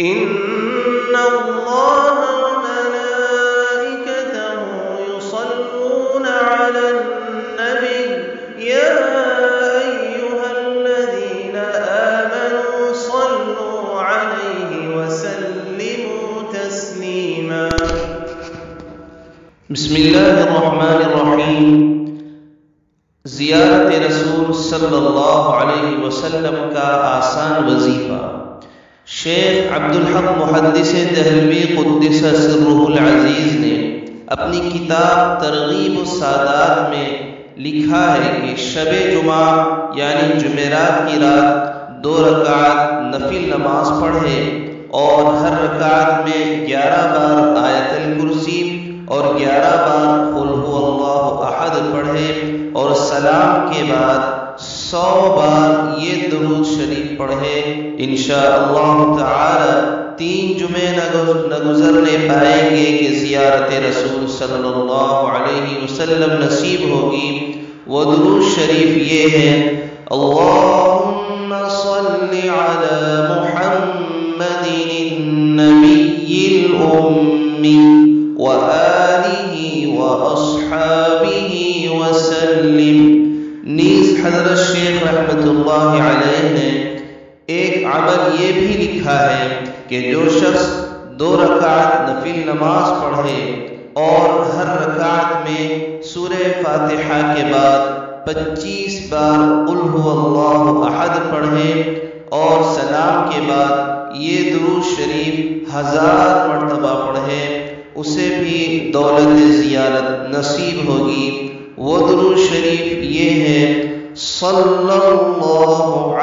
إن الله وملائكته يصلون على النبي يا أيها الذين آمنوا صلوا عليه وسلموا تسليما. بسم الله الرحمن الرحيم زیارت رسول صلی اللہ علیہ وسلم کا وظیفہ شیخ عبدالحق محدث دہلوی قدس سرہ العزیز نے اپنی کتاب ترغیب السادات میں لکھا ہے کہ شب جمعہ یعنی جمعرات کی رات دو رکعت نفل نماز پڑھے اور ہر رکعت میں گیارہ بار آیت الکرسی اور گیارہ بار قل اللہ احد پڑھے اور سلام کے بعد سو بار یہ درود شریف پڑھے انشاءاللہ تعالی تین جمعے نہ گزرنے پائیں گے کہ زیارت رسول صلی اللہ علیہ وسلم نصیب ہوگی وہ درود شریف یہ ہے اللہم صل علی محمد النبی الأمی وآلہ وأصحابہ وسلم حضرت شیخ رحمت اللہ علیہ نے ایک عمل یہ بھی لکھا ہے کہ جو شخص دو رکعت نفل نماز پڑھے اور ہر رکعت میں سورہ فاتحہ کے بعد پچیس بار قل اللہ احد پڑھے اور سلام کے بعد یہ درود شریف ہزار مرتبہ پڑھے، اسے بھی دولت زیارت نصیب ہوگی۔ وہ درود شریف یہ ہے صلی اللہ